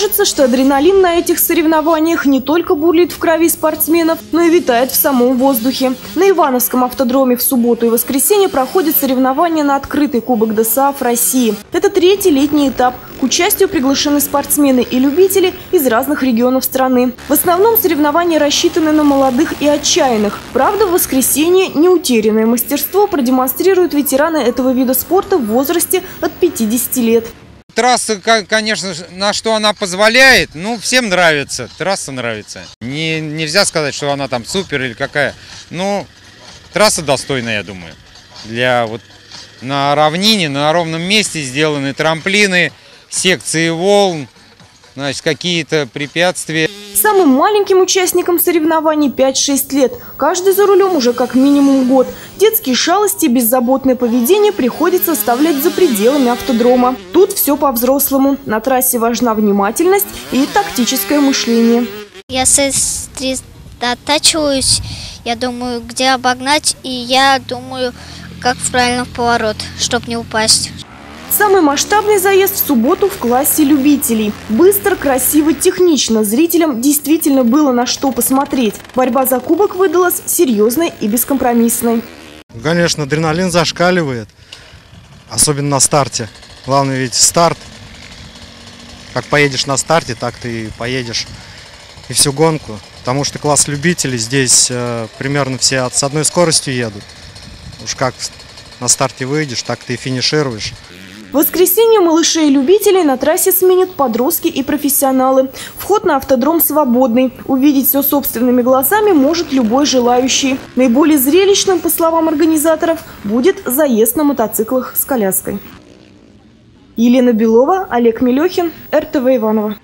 Кажется, что адреналин на этих соревнованиях не только бурлит в крови спортсменов, но и витает в самом воздухе. На Ивановском автодроме в субботу и воскресенье проходят соревнования на открытый Кубок ДСАФ России. Это третий летний этап. К участию приглашены спортсмены и любители из разных регионов страны. В основном соревнования рассчитаны на молодых и отчаянных. Правда, в воскресенье неутерянное мастерство продемонстрируют ветераны этого вида спорта в возрасте от 50 лет. Трасса, конечно, на что она позволяет, ну, всем нравится, трасса нравится. Не, нельзя сказать, что она там супер или какая, но трасса достойная, я думаю. Для вот на равнине, на ровном месте сделаны трамплины, секции волн, значит, какие-то препятствия. Самым маленьким участникам соревнований 5-6 лет. Каждый за рулем уже как минимум год. Детские шалости и беззаботное поведение приходится оставлять за пределами автодрома. Тут все по-взрослому. На трассе важна внимательность и тактическое мышление. Я сосредотачиваюсь, я думаю, где обогнать, и я думаю, как правильно в поворот, чтобы не упасть. Самый масштабный заезд в субботу в классе любителей. Быстро, красиво, технично. Зрителям действительно было на что посмотреть. Борьба за кубок выдалась серьезной и бескомпромиссной. Конечно, адреналин зашкаливает. Особенно на старте. Главное ведь старт. Как поедешь на старте, так ты и поедешь и всю гонку. Потому что класс любителей здесь э, примерно все с одной скоростью едут. Уж как на старте выйдешь, так ты и финишируешь. В воскресенье малышей и любителей на трассе сменят подростки и профессионалы. Вход на автодром свободный. Увидеть все собственными глазами может любой желающий. Наиболее зрелищным, по словам организаторов, будет заезд на мотоциклах с коляской. Елена Белова, Олег Мелехин, РТВ Иванова.